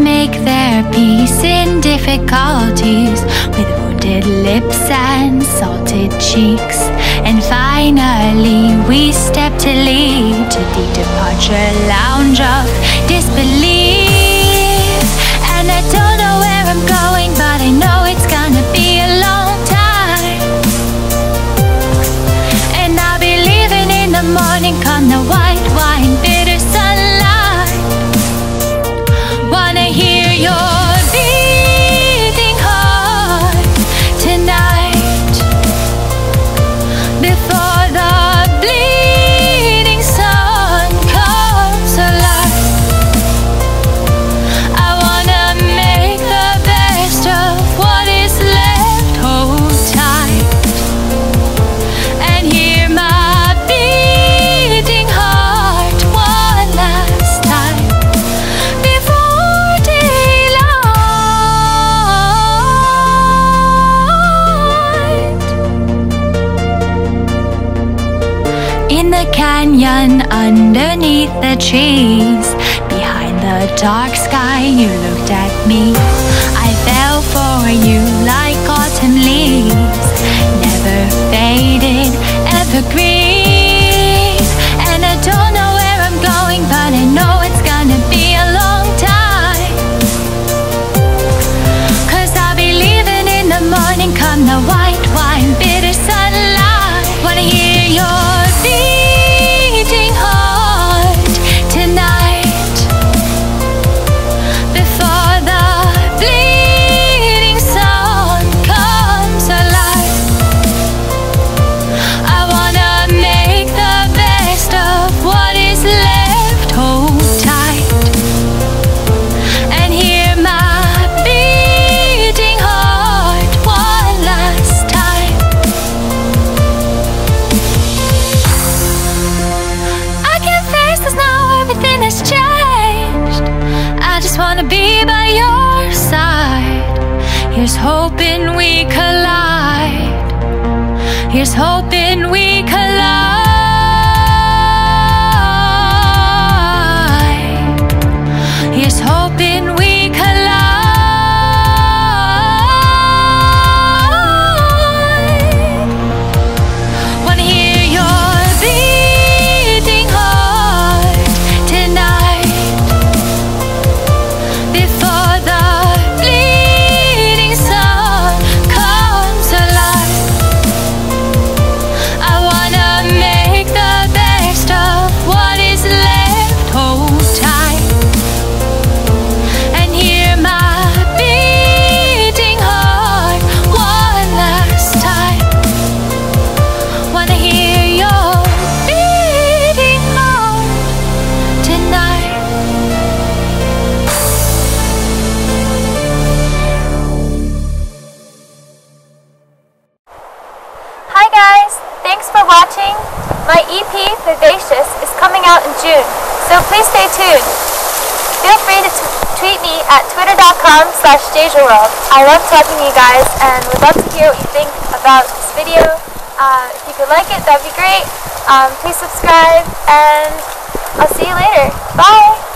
make their peace in difficulties with wounded lips and salted cheeks. And finally, we step to lead to the departure lounge of In the canyon underneath the trees, behind the dark sky, you looked at me. I fell for you like Here's hoping we collide. Here's hoping we collide. Here's hoping thanks for watching. My EP, Vivacious, is coming out in June, so please stay tuned. Feel free to tweet me at twitter.com slash world. I love talking to you guys and would love to hear what you think about this video. Uh, if you could like it, that'd be great. Um, please subscribe and I'll see you later. Bye!